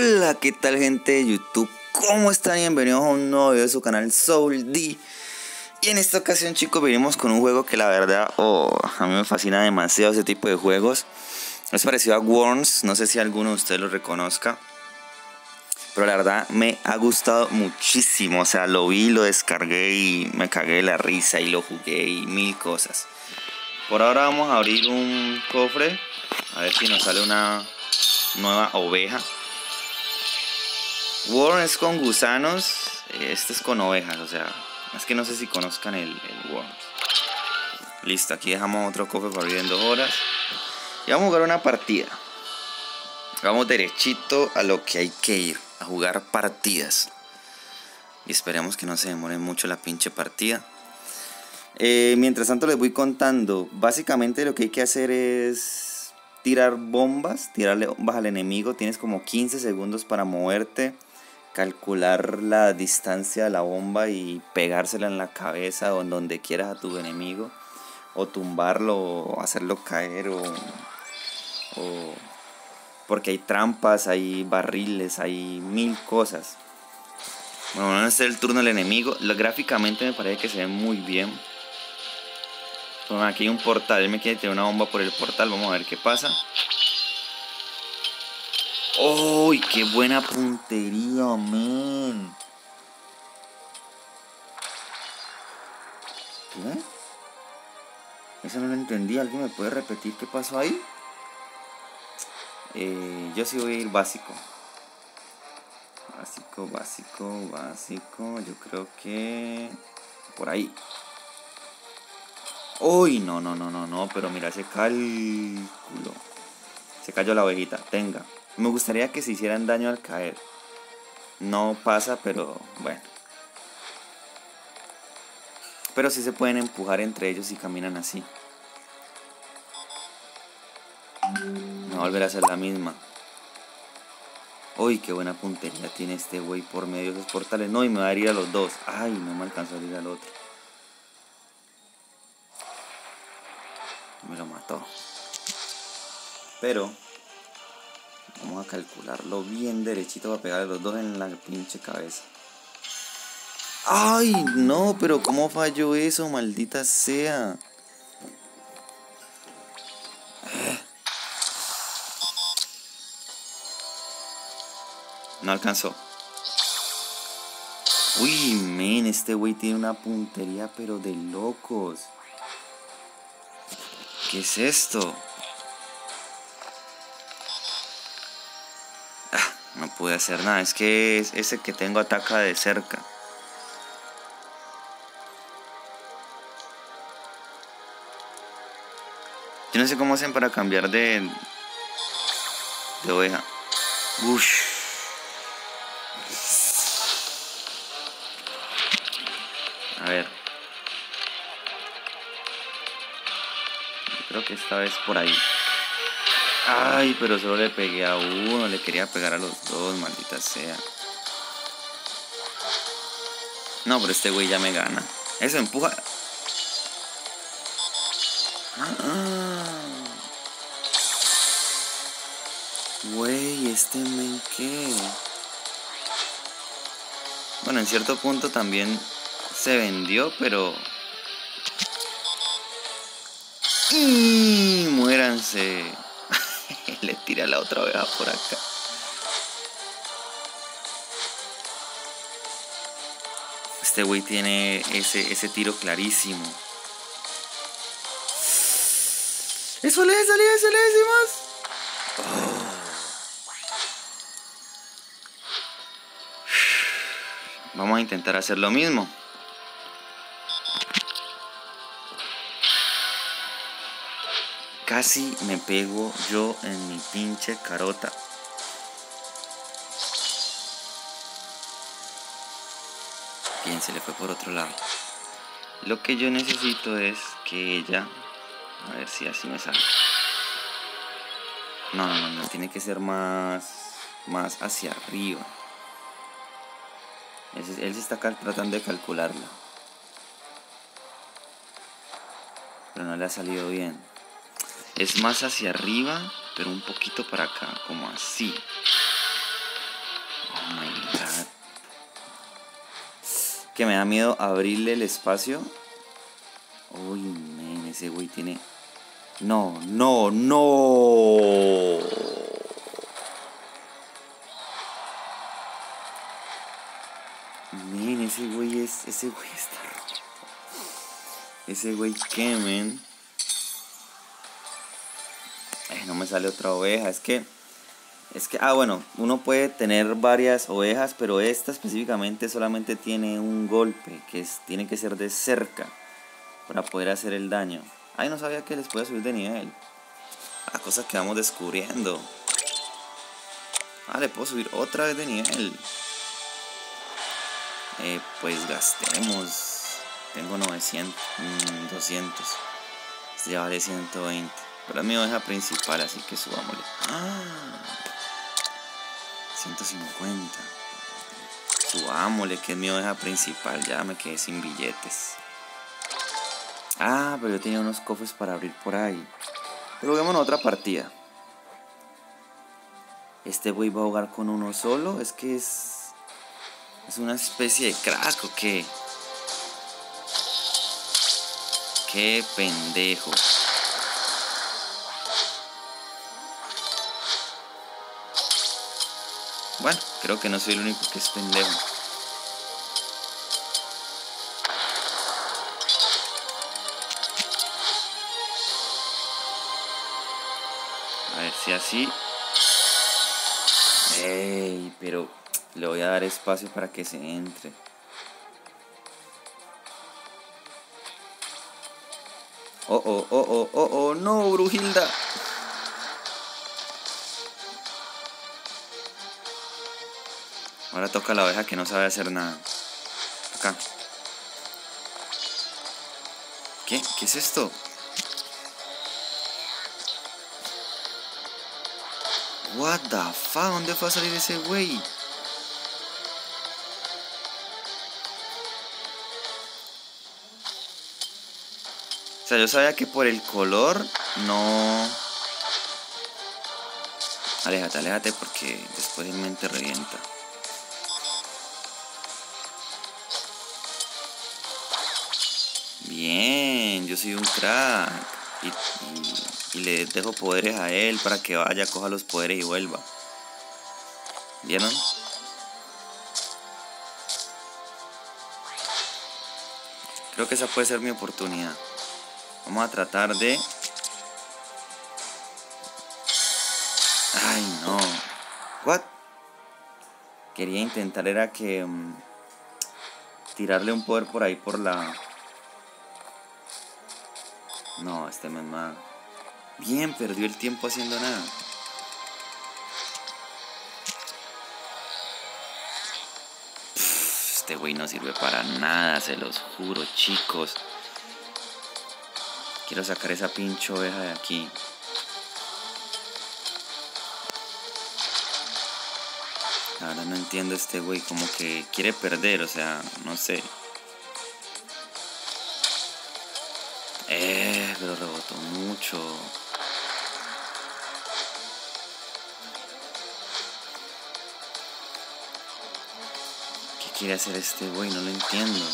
Hola, ¿qué tal gente de YouTube? ¿Cómo están? Bienvenidos a un nuevo video de su canal Soul D. Y en esta ocasión chicos venimos con un juego que la verdad, oh, a mí me fascina demasiado ese tipo de juegos. Es parecido a Worms, no sé si alguno de ustedes lo reconozca. Pero la verdad me ha gustado muchísimo. O sea, lo vi, lo descargué y me cagué de la risa y lo jugué y mil cosas. Por ahora vamos a abrir un cofre. A ver si nos sale una nueva oveja. Worm es con gusanos. Este es con ovejas, o sea, es que no sé si conozcan el, el. Listo, aquí dejamos otro cofre para abrir en dos horas. Y vamos a jugar una partida. Vamos derechito a lo que hay que ir, a jugar partidas. Y esperemos que no se demore mucho la pinche partida. Eh, mientras tanto les voy contando. Básicamente lo que hay que hacer es tirar bombas, tirarle bombas al enemigo. Tienes como 15 segundos para moverte, calcular la distancia de la bomba y pegársela en la cabeza o en donde quieras a tu enemigo. O tumbarlo o hacerlo caer o, o porque hay trampas, hay barriles, hay mil cosas. Bueno, a ser el turno del enemigo. gráficamente me parece que se ve muy bien. Bueno, aquí hay un portal. Él me quiere tirar una bomba por el portal. Vamos a ver qué pasa. ¡Uy! ¡Qué buena puntería, man! ¿Qué? Eso no lo entendí. ¿Alguien me puede repetir qué pasó ahí? Eh, yo sí voy a ir básico. Básico, básico, básico. Yo creo que... Por ahí. Uy, no, no, no, no, no, pero mira ese cálculo. Se cayó la ovejita, tenga. Me gustaría que se hicieran daño al caer. No pasa, pero bueno. Pero sí se pueden empujar entre ellos y caminan así. No va a ser la misma. Uy, qué buena puntería tiene este güey por medio de esos portales. No, y me va a ir a los dos. Ay, no me alcanzó a ir al otro. me lo mató. Pero calcularlo bien derechito para pegarle los dos en la pinche cabeza. Ay, no, pero ¿cómo falló eso? Maldita sea. No alcanzó. Uy, men, este güey tiene una puntería pero de locos. ¿Qué es esto? Pude hacer nada. Es que ese que tengo ataca de cerca. Yo no sé cómo hacen para cambiar de, de oveja. A ver. Creo que esta vez por ahí. Ay, pero solo le pegué a uno. Le quería pegar a los dos, maldita sea. No, pero este güey ya me gana. Eso empuja. Ah. Güey, este men qué. Bueno, en cierto punto también se vendió, pero y muéranse. Le tira la otra oveja por acá. Este güey tiene ese, ese tiro clarísimo. ¡Eso le salió, eso le decimos! Vamos a intentar hacer lo mismo. Casi me pego yo en mi pinche carota. Bien, se le fue por otro lado. Lo que yo necesito es que ella... A ver si así me sale. No, no, no, tiene que ser más... Más hacia arriba. Él, se está tratando de calcularla. Pero no le ha salido bien es más hacia arriba, pero un poquito para acá, como así. Oh my god. Que me da miedo abrirle el espacio. Uy, men, ese güey tiene. No, no, no. Men, ese güey es. Ese güey está. Ese güey que, men. Sale otra oveja. Es que... Es que, ah, bueno, uno puede tener varias ovejas, pero esta específicamente solamente tiene un golpe, que es, tiene que ser de cerca para poder hacer el daño. Ay, no sabía que les puede subir de nivel. La cosa que vamos descubriendo. Ah, le puedo subir otra vez de nivel. Eh, pues gastemos. Tengo 900, 200. Mm, este ya vale 120. Pero es mi oveja principal, así que subámosle. Ah, 150. Subámosle, que es mi oveja principal. Ya me quedé sin billetes. Ah, pero yo tenía unos cofres para abrir por ahí. Pero veamos otra partida. Este güey va a jugar con uno solo. Es que es. Es una especie de crack o qué. Qué pendejo. Bueno, creo que no soy el único que es pendejo. A ver si así. Ey, pero le voy a dar espacio para que se entre. Oh, oh, oh, oh, oh, oh, no, Brujilda. Ahora toca la oveja que no sabe hacer nada. Acá. ¿Qué? ¿Qué es esto? What the fuck? ¿Dónde fue a salir ese güey? O sea, yo sabía que por el color no... Aléjate, aléjate porque después el mente revienta. Yo soy un crack. Y, le dejo poderes a él para que vaya, coja los poderes y vuelva. ¿Vieron? Creo que esa puede ser mi oportunidad. Vamos a tratar de... Ay, no. What? Quería intentar era que... Mm, tirarle un poder por ahí por la... No, este mamá. Bien, perdió el tiempo haciendo nada. este güey no sirve para nada, se los juro, chicos. Quiero sacar esa pinche oveja de aquí. Ahora no entiendo este güey, como que quiere perder, o sea, no sé. ¿Qué quiere hacer este güey? No lo entiendo.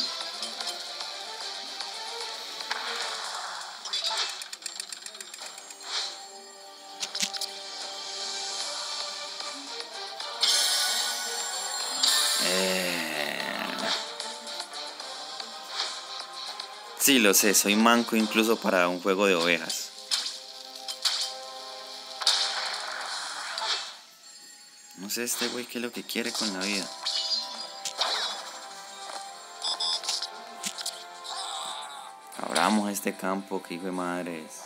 Sí, lo sé, soy manco incluso para un juego de ovejas. Este güey qué es lo que quiere con la vida. Abramos este campo, que hijo de madre es.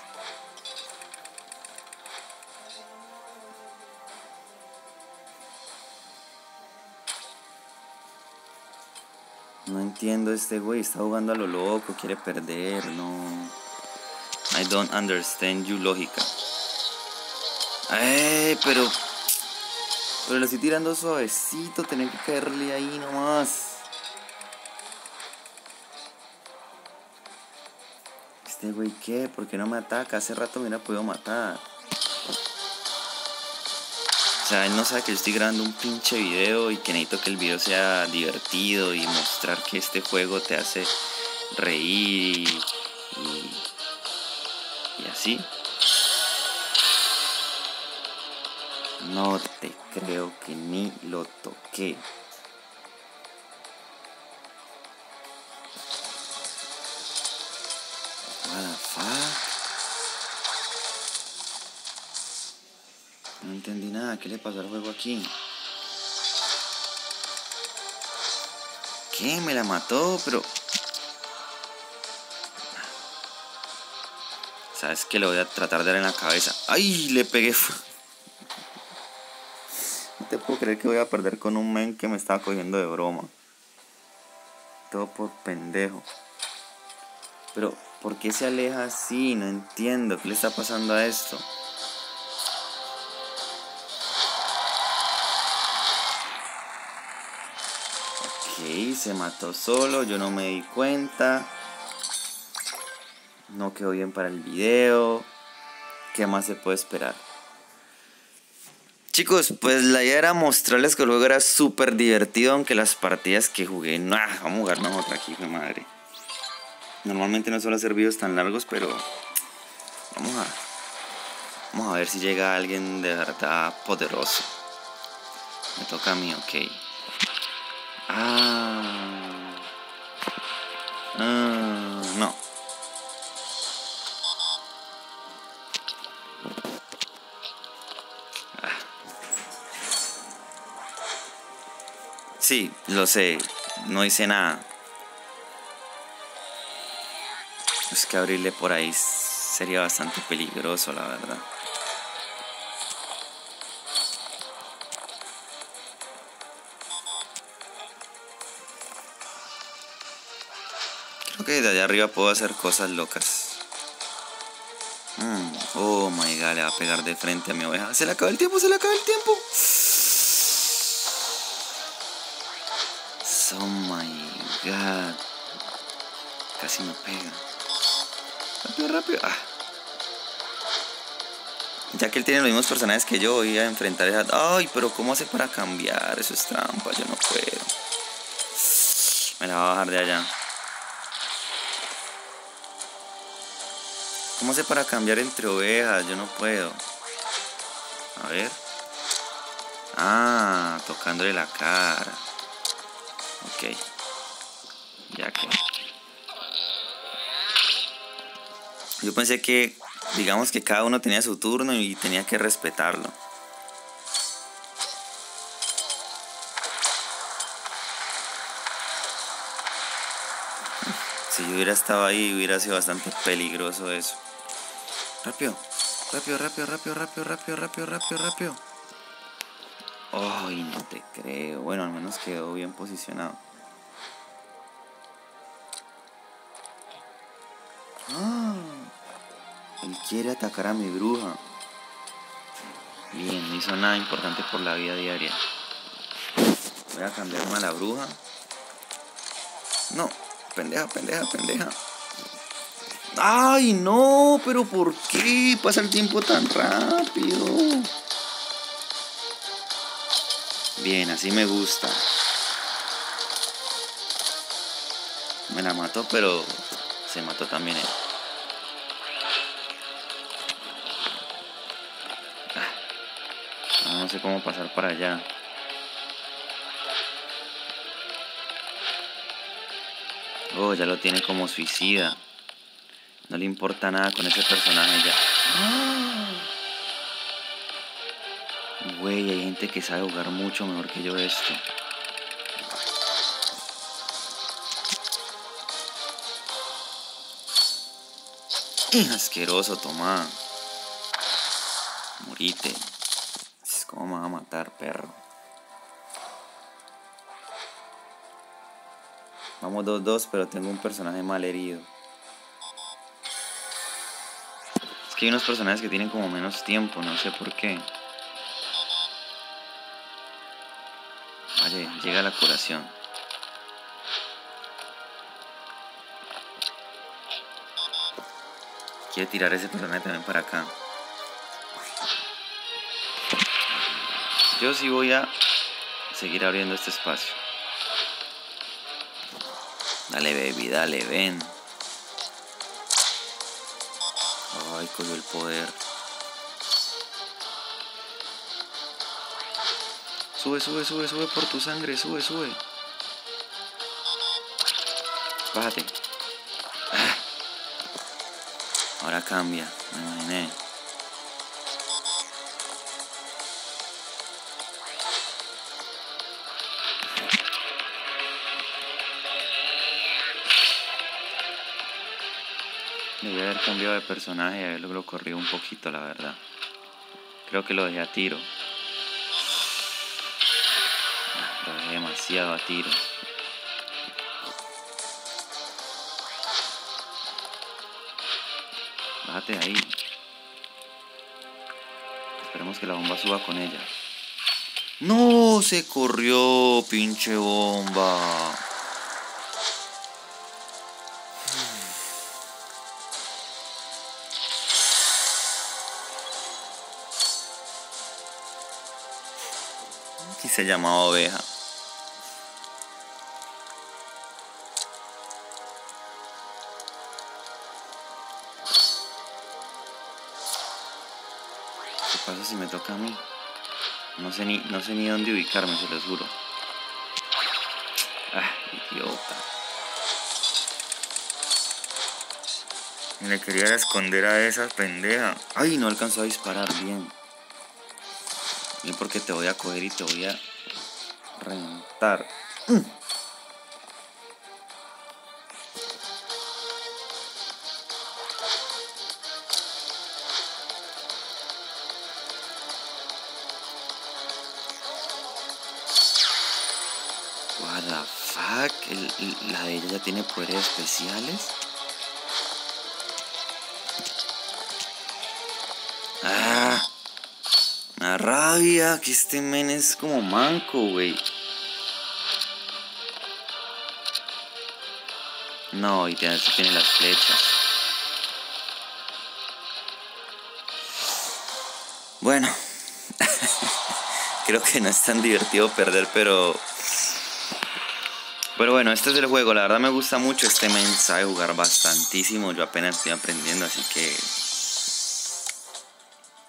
No entiendo este güey, está jugando a lo loco, quiere perder, no. I don't understand you lógica. Eh, pero. Pero lo estoy tirando suavecito, tener que caerle ahí nomás. Este güey, ¿qué? ¿Por qué no me ataca? Hace rato me hubiera podido matar. O sea, él no sabe que yo estoy grabando un pinche video y que necesito que el video sea divertido y mostrar que este juego te hace reír y, y así. No te creo que ni lo toqué. What the fuck? No entendí nada. ¿Qué le pasó al juego aquí? ¿Qué? Me la mató, pero... ¿Sabes qué? Le voy a tratar de dar en la cabeza. ¡Ay! Le pegué. Te puedo creer que voy a perder con un men que me estaba cogiendo de broma. Todo por pendejo. Pero, ¿por qué se aleja así? No entiendo. ¿Qué le está pasando a esto? Ok, se mató solo. Yo no me di cuenta. No quedó bien para el video. ¿Qué más se puede esperar? Chicos, pues la idea era mostrarles que el juego era súper divertido, aunque las partidas que jugué, no, vamos a jugarnos otra aquí, de madre. Normalmente no suelo hacer videos tan largos, pero vamos a, vamos a ver si llega alguien de verdad poderoso. Me toca a mí, ok. Ah, ah Sí, lo sé. No hice nada. Es que abrirle por ahí sería bastante peligroso, la verdad. Creo que desde allá arriba puedo hacer cosas locas. Mm, oh my god, le va a pegar de frente a mi oveja. Se le acaba el tiempo, se le acaba el tiempo. Oh my god. Casi me pega. Rápido, rápido. Ah. Ya que él tiene los mismos personajes que yo, voy a enfrentar esa. Ay, pero ¿cómo hace para cambiar? Eso es trampa, yo no puedo. Me la va a bajar de allá. ¿Cómo hace para cambiar entre ovejas? Yo no puedo. A ver. Ah, tocándole la cara. Ok. Ya que. Yo pensé que, digamos que cada uno tenía su turno y tenía que respetarlo. Si yo hubiera estado ahí, hubiera sido bastante peligroso eso. Rápido, rápido, rápido, rápido, rápido, rápido, rápido, rápido, rápido. Ay, no te creo. Bueno, al menos quedó bien posicionado. Ah, él quiere atacar a mi bruja. Bien, no hizo nada importante por la vida diaria. Voy a cambiarme a la bruja. No, pendeja, pendeja, pendeja. ¡Ay, no! ¿Pero por qué pasa el tiempo tan rápido? Bien, así me gusta. Me la mató, pero se mató también él. Ah, no sé cómo pasar para allá. Oh, ya lo tiene como suicida. No le importa nada con ese personaje ya. Güey, hay gente que sabe jugar mucho mejor que yo esto. Asqueroso, toma. Morite. Es como me va a matar, perro. Vamos 2-2, pero tengo un personaje mal herido. Es que hay unos personajes que tienen como menos tiempo, no sé por qué. Llega la curación. Quiere tirar ese personaje también para acá. Yo sí voy a seguir abriendo este espacio. Dale, baby, dale, ven. Ay, cogió el poder. Sube, sube, sube, sube por tu sangre, sube, sube. Bájate. Ah. Ahora cambia, me imaginé. Debí haber cambiado de personaje y haberlo corrido un poquito, la verdad. Creo que lo dejé a tiro. Demasiado a tiro. Bájate de ahí. Esperemos que la bomba suba con ella. No, se corrió, pinche bomba. Aquí se llamaba oveja. Pasa si me toca a mí? No sé ni, no sé ni dónde ubicarme, se los juro. Ah, idiota. Le quería esconder a esa pendeja. Ay, no alcanzó a disparar bien. Y porque te voy a coger y te voy a reventar. Mm. Tiene poderes especiales. Ah. Una rabia que este men es como manco, güey. No, y tiene, tiene las flechas. Bueno, creo que no es tan divertido perder, pero... Pero bueno, este es el juego. La verdad me gusta mucho. Este men sabe jugar bastantísimo. Yo apenas estoy aprendiendo, así que...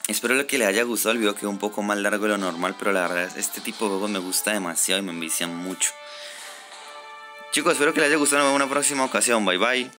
Espero que le haya gustado el video, quedó un poco más largo de lo normal, pero la verdad este tipo de juegos me gusta demasiado y me envician mucho. Chicos, espero que les haya gustado, nos vemos en una próxima ocasión, bye bye.